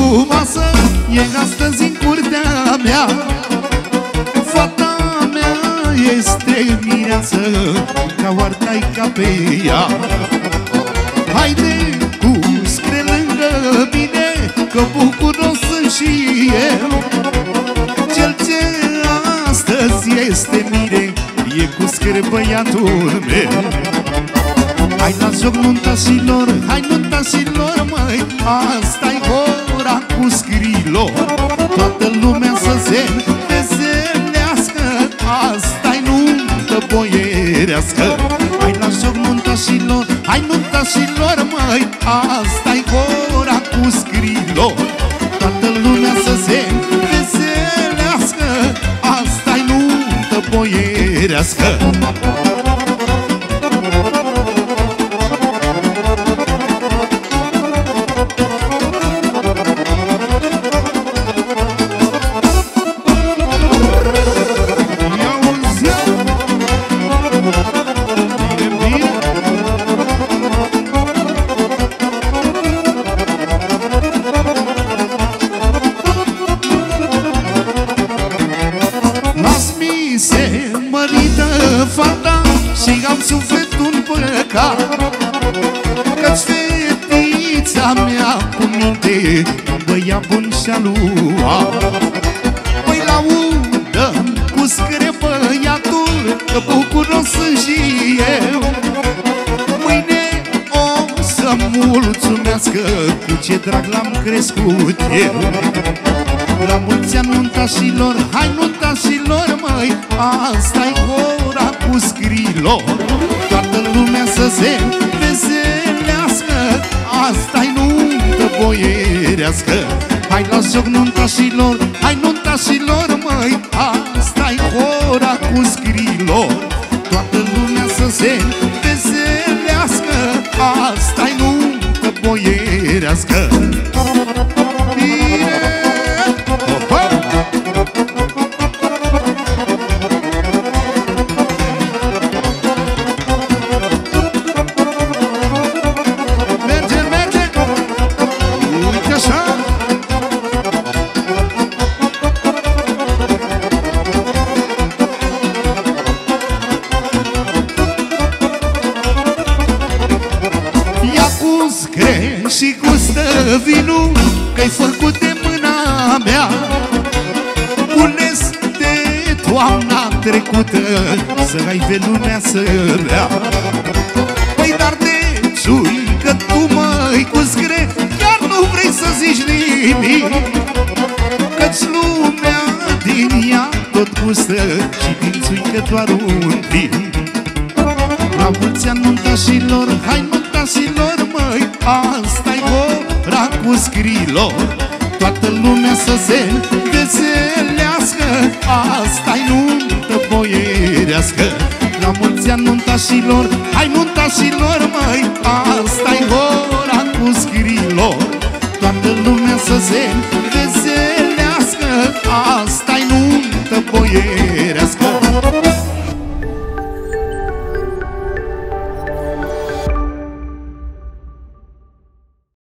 frumoasă E astăzi în curtea mea. Fata mea este mireasă Ca oarta-i ca pe ea. Haide cu scre lângă mine Că bucuros sunt și eu. Cel ce astăzi este mire E cu scre băiatul meu. Hai la joc lor, hai nuntașilor măi Asta-i scrilor Toată lumea să se veselească Asta-i nuntă boierească. Hai la joc nuntașilor, hai nuntașilor, măi. Asta-i ora cu scrilor. Toată lumea să se veselească Asta-i nuntă boierească fata Și am sufletul în păcat. Că-ți fetița mea cu minte Băia bun și-a luat. Păi laudă cu scre băiatul Că bucuros sunt și eu. Mâine o să mulțumească Cu ce drag l-am crescut eu La mulți ani nuntașilor Hai nuntașilor măi Asta-i ora cu scrilor. Toată lumea să se veselească Asta-i nuntă boierească. Hai la joc nuntașilor Hai nuntașilor măi Asta-i ora cu scrilor. Toată lumea să se veselească Asta-i nuntă boierească scre și gustă vinul Că-i făcut de mâna mea. Cules de toamna trecută Să ai pe lumea să bea Păi dar de țui că tu măi cu scre Chiar nu vrei să zici nimic. Căci lumea din ea tot gustă Și din țuică doar un pic la mulți ani nuntașilor, hai nuntașilor, măi Asta-i ora cu scrilor Toată lumea să se veselească Asta-i nuntă boierească. La mulți ani nuntașilor, hai nuntașilor, măi Asta-i ora cu scrilor Toată lumea să se